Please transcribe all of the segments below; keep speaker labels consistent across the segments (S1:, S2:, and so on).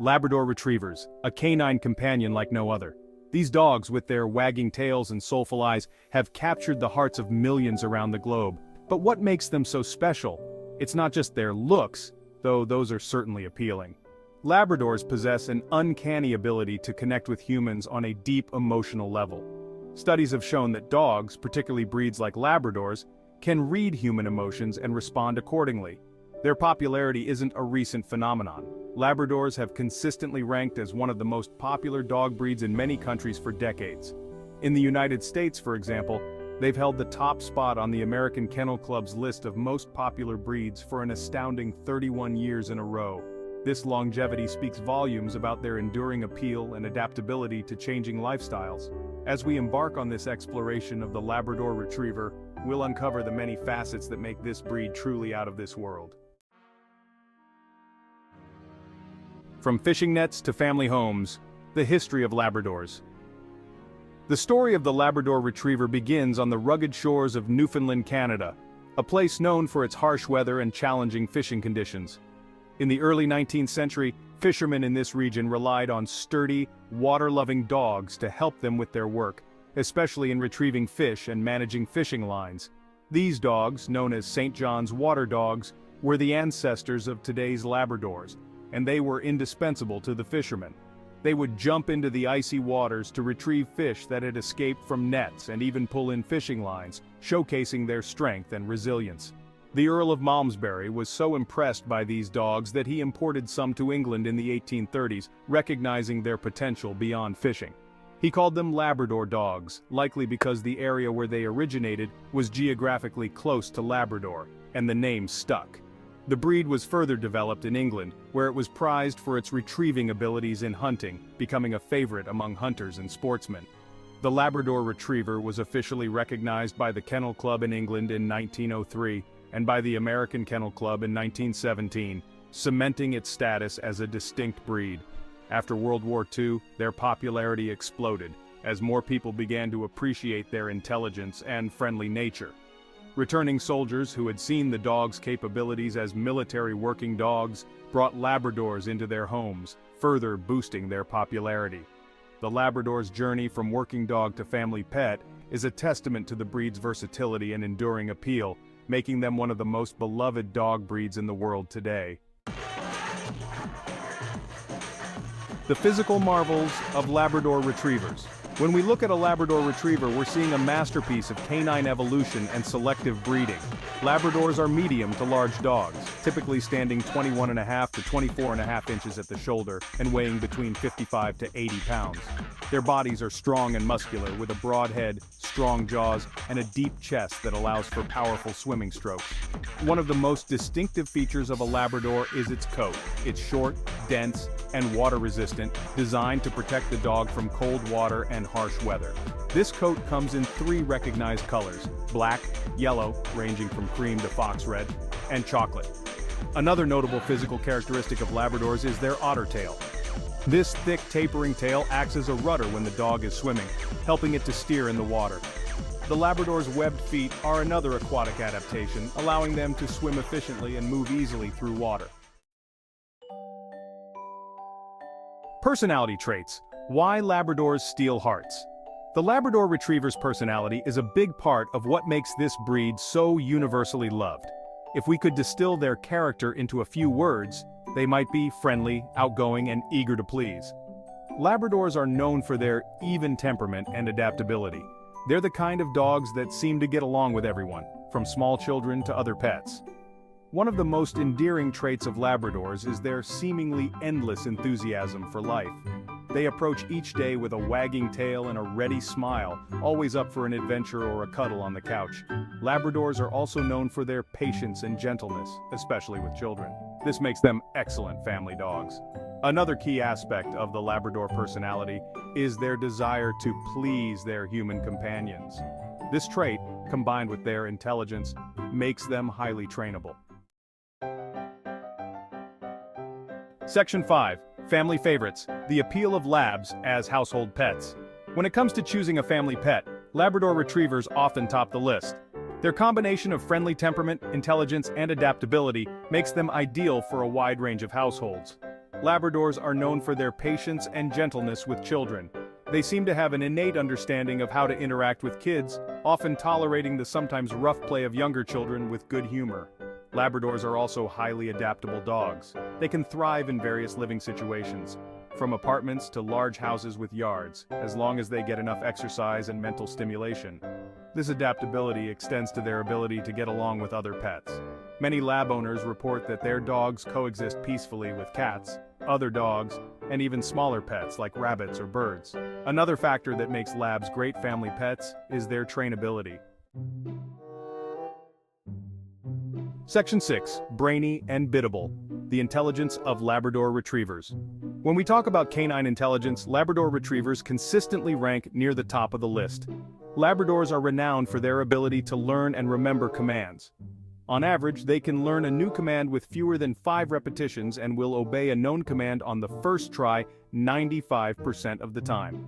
S1: Labrador Retrievers, a canine companion like no other. These dogs, with their wagging tails and soulful eyes, have captured the hearts of millions around the globe. But what makes them so special? It's not just their looks, though those are certainly appealing. Labradors possess an uncanny ability to connect with humans on a deep emotional level. Studies have shown that dogs, particularly breeds like Labradors, can read human emotions and respond accordingly. Their popularity isn't a recent phenomenon. Labradors have consistently ranked as one of the most popular dog breeds in many countries for decades. In the United States, for example, they've held the top spot on the American Kennel Club's list of most popular breeds for an astounding 31 years in a row. This longevity speaks volumes about their enduring appeal and adaptability to changing lifestyles. As we embark on this exploration of the Labrador Retriever, we'll uncover the many facets that make this breed truly out of this world. From fishing nets to family homes, the history of Labradors. The story of the Labrador Retriever begins on the rugged shores of Newfoundland, Canada, a place known for its harsh weather and challenging fishing conditions. In the early 19th century, fishermen in this region relied on sturdy, water-loving dogs to help them with their work, especially in retrieving fish and managing fishing lines. These dogs, known as St. John's water dogs, were the ancestors of today's Labradors, and they were indispensable to the fishermen. They would jump into the icy waters to retrieve fish that had escaped from nets and even pull in fishing lines, showcasing their strength and resilience. The Earl of Malmesbury was so impressed by these dogs that he imported some to England in the 1830s, recognizing their potential beyond fishing. He called them Labrador dogs, likely because the area where they originated was geographically close to Labrador, and the name stuck. The breed was further developed in England, where it was prized for its retrieving abilities in hunting, becoming a favorite among hunters and sportsmen. The Labrador Retriever was officially recognized by the Kennel Club in England in 1903 and by the American Kennel Club in 1917, cementing its status as a distinct breed. After World War II, their popularity exploded, as more people began to appreciate their intelligence and friendly nature. Returning soldiers who had seen the dog's capabilities as military working dogs brought Labradors into their homes, further boosting their popularity. The Labrador's journey from working dog to family pet is a testament to the breed's versatility and enduring appeal, making them one of the most beloved dog breeds in the world today. The physical marvels of Labrador Retrievers. When we look at a Labrador Retriever we're seeing a masterpiece of canine evolution and selective breeding. Labradors are medium to large dogs, typically standing 21.5 to 24.5 inches at the shoulder and weighing between 55 to 80 pounds. Their bodies are strong and muscular with a broad head, strong jaws, and a deep chest that allows for powerful swimming strokes. One of the most distinctive features of a Labrador is its coat. It's short, dense, and water-resistant, designed to protect the dog from cold water and harsh weather. This coat comes in three recognized colors, black, yellow, ranging from cream to fox red, and chocolate. Another notable physical characteristic of Labradors is their otter tail. This thick tapering tail acts as a rudder when the dog is swimming, helping it to steer in the water. The Labrador's webbed feet are another aquatic adaptation, allowing them to swim efficiently and move easily through water. Personality traits. Why Labradors steal hearts? The Labrador Retriever's personality is a big part of what makes this breed so universally loved. If we could distill their character into a few words, they might be friendly, outgoing, and eager to please. Labradors are known for their even temperament and adaptability. They're the kind of dogs that seem to get along with everyone, from small children to other pets. One of the most endearing traits of Labradors is their seemingly endless enthusiasm for life. They approach each day with a wagging tail and a ready smile, always up for an adventure or a cuddle on the couch. Labradors are also known for their patience and gentleness, especially with children. This makes them excellent family dogs. Another key aspect of the Labrador personality is their desire to please their human companions. This trait, combined with their intelligence, makes them highly trainable. Section 5. Family Favorites. The appeal of labs as household pets. When it comes to choosing a family pet, Labrador Retrievers often top the list. Their combination of friendly temperament, intelligence, and adaptability makes them ideal for a wide range of households. Labradors are known for their patience and gentleness with children. They seem to have an innate understanding of how to interact with kids, often tolerating the sometimes rough play of younger children with good humor. Labradors are also highly adaptable dogs. They can thrive in various living situations, from apartments to large houses with yards, as long as they get enough exercise and mental stimulation. This adaptability extends to their ability to get along with other pets. Many lab owners report that their dogs coexist peacefully with cats, other dogs, and even smaller pets like rabbits or birds. Another factor that makes labs great family pets is their trainability. Section 6. Brainy and Biddable. The Intelligence of Labrador Retrievers. When we talk about canine intelligence, Labrador Retrievers consistently rank near the top of the list. Labradors are renowned for their ability to learn and remember commands. On average, they can learn a new command with fewer than 5 repetitions and will obey a known command on the first try 95% of the time.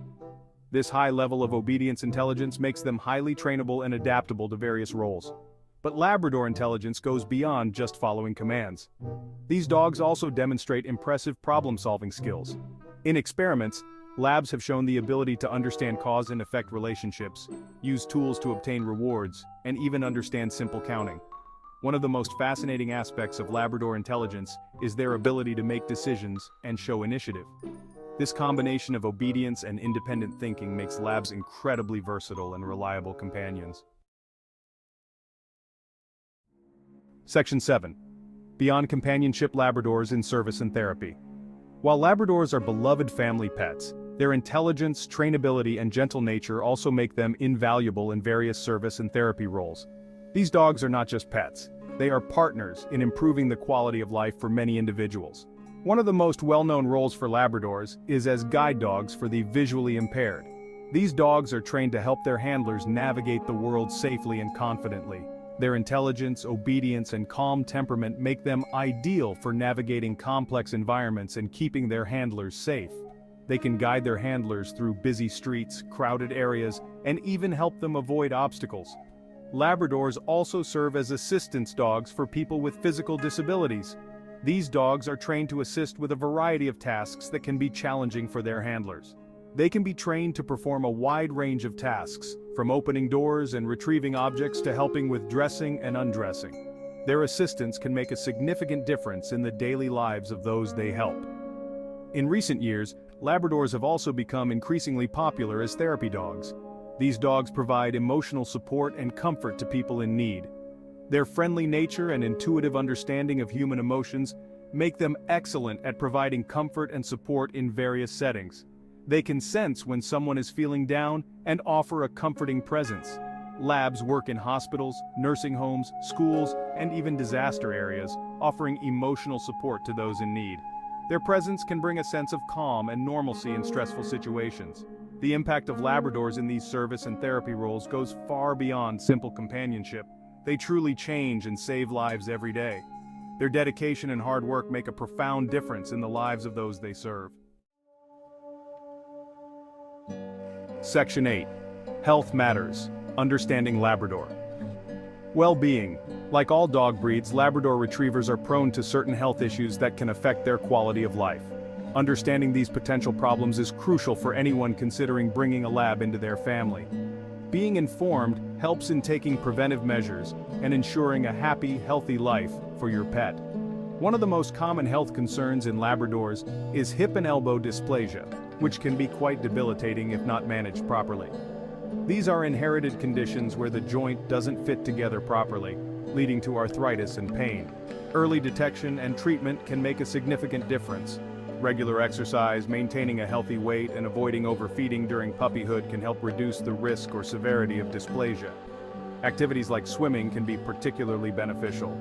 S1: This high level of obedience intelligence makes them highly trainable and adaptable to various roles. But Labrador intelligence goes beyond just following commands. These dogs also demonstrate impressive problem-solving skills. In experiments, labs have shown the ability to understand cause and effect relationships, use tools to obtain rewards, and even understand simple counting. One of the most fascinating aspects of Labrador intelligence is their ability to make decisions and show initiative. This combination of obedience and independent thinking makes labs incredibly versatile and reliable companions. Section 7. Beyond Companionship Labradors in Service and Therapy. While Labradors are beloved family pets, their intelligence, trainability, and gentle nature also make them invaluable in various service and therapy roles. These dogs are not just pets, they are partners in improving the quality of life for many individuals. One of the most well-known roles for Labradors is as guide dogs for the visually impaired. These dogs are trained to help their handlers navigate the world safely and confidently, their intelligence, obedience, and calm temperament make them ideal for navigating complex environments and keeping their handlers safe. They can guide their handlers through busy streets, crowded areas, and even help them avoid obstacles. Labradors also serve as assistance dogs for people with physical disabilities. These dogs are trained to assist with a variety of tasks that can be challenging for their handlers. They can be trained to perform a wide range of tasks, from opening doors and retrieving objects to helping with dressing and undressing. Their assistance can make a significant difference in the daily lives of those they help. In recent years, Labradors have also become increasingly popular as therapy dogs. These dogs provide emotional support and comfort to people in need. Their friendly nature and intuitive understanding of human emotions make them excellent at providing comfort and support in various settings. They can sense when someone is feeling down and offer a comforting presence. Labs work in hospitals, nursing homes, schools, and even disaster areas, offering emotional support to those in need. Their presence can bring a sense of calm and normalcy in stressful situations. The impact of Labradors in these service and therapy roles goes far beyond simple companionship. They truly change and save lives every day. Their dedication and hard work make a profound difference in the lives of those they serve. Section 8. Health Matters. Understanding Labrador. Well-being. Like all dog breeds, Labrador Retrievers are prone to certain health issues that can affect their quality of life. Understanding these potential problems is crucial for anyone considering bringing a lab into their family. Being informed helps in taking preventive measures and ensuring a happy, healthy life for your pet. One of the most common health concerns in Labradors is hip and elbow dysplasia, which can be quite debilitating if not managed properly. These are inherited conditions where the joint doesn't fit together properly, leading to arthritis and pain. Early detection and treatment can make a significant difference. Regular exercise, maintaining a healthy weight, and avoiding overfeeding during puppyhood can help reduce the risk or severity of dysplasia. Activities like swimming can be particularly beneficial,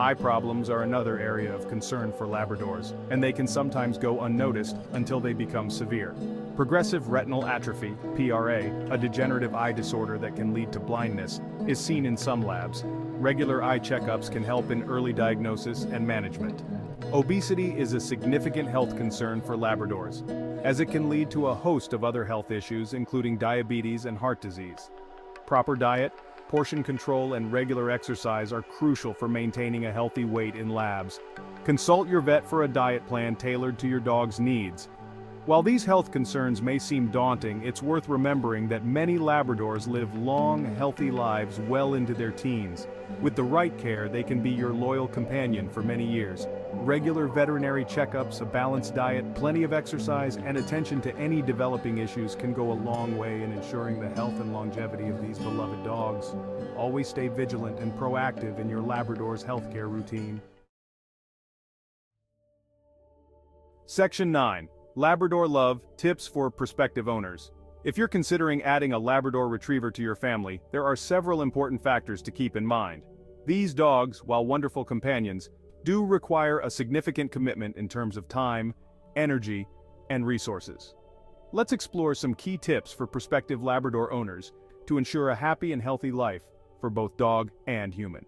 S1: Eye problems are another area of concern for Labradors, and they can sometimes go unnoticed until they become severe. Progressive retinal atrophy, PRA, a degenerative eye disorder that can lead to blindness, is seen in some labs. Regular eye checkups can help in early diagnosis and management. Obesity is a significant health concern for Labradors, as it can lead to a host of other health issues including diabetes and heart disease. Proper diet, portion control and regular exercise are crucial for maintaining a healthy weight in labs. Consult your vet for a diet plan tailored to your dog's needs. While these health concerns may seem daunting, it's worth remembering that many Labradors live long, healthy lives well into their teens. With the right care, they can be your loyal companion for many years. Regular veterinary checkups, a balanced diet, plenty of exercise, and attention to any developing issues can go a long way in ensuring the health and longevity of these beloved dogs. Always stay vigilant and proactive in your Labrador's healthcare routine. Section 9. Labrador Love, Tips for Prospective Owners. If you're considering adding a Labrador Retriever to your family, there are several important factors to keep in mind. These dogs, while wonderful companions, do require a significant commitment in terms of time, energy, and resources. Let's explore some key tips for prospective Labrador owners to ensure a happy and healthy life for both dog and human.